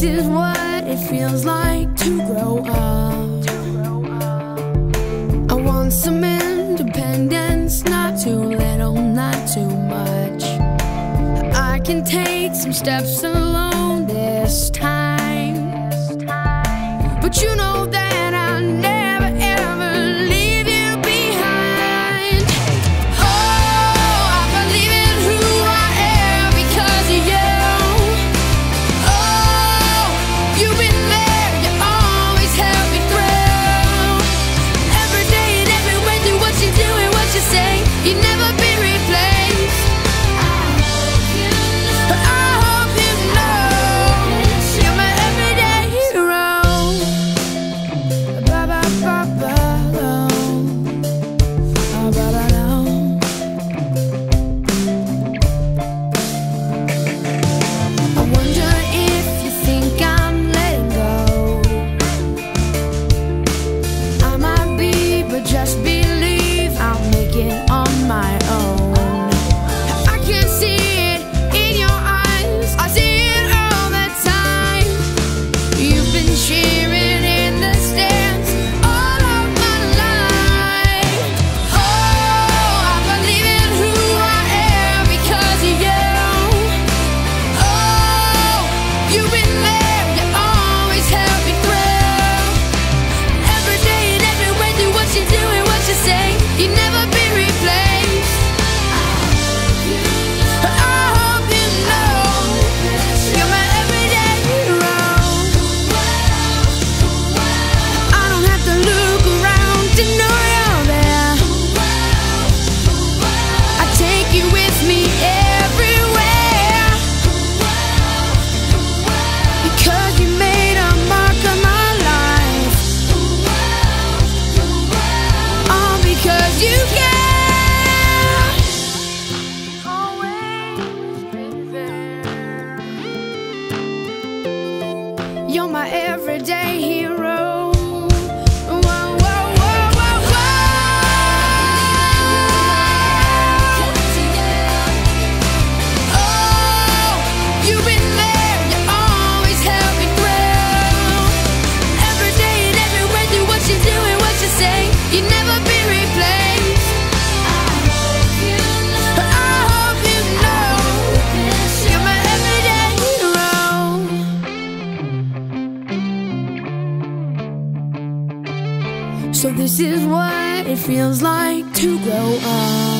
This is what it feels like to grow up. I want some independence, not too little, not too much. I can take some steps alone this time. But you know that. every day here. So this is what it feels like to grow up.